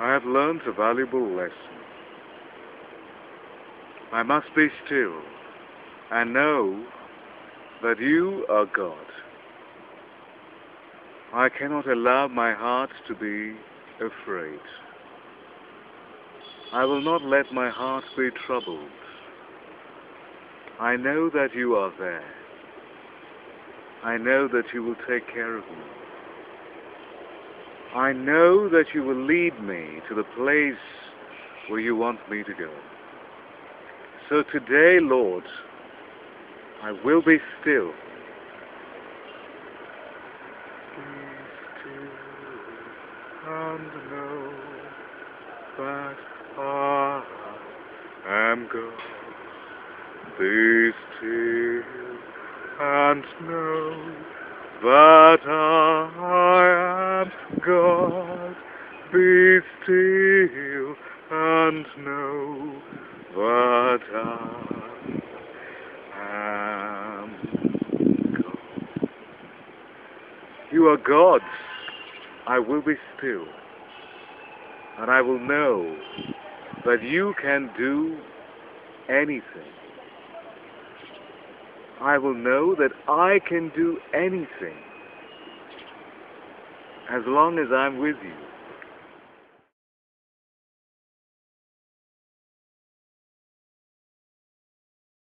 I have learned a valuable lesson. I must be still and know that you are God. I cannot allow my heart to be afraid. I will not let my heart be troubled. I know that you are there. I know that you will take care of me. I know that you will lead me to the place where you want me to go. So today, Lord, I will be still. And know that I am God. Be still and know that God. Be still and know that I am God. You are God's. I will be still. And I will know that you can do anything. I will know that I can do anything as long as I'm with you.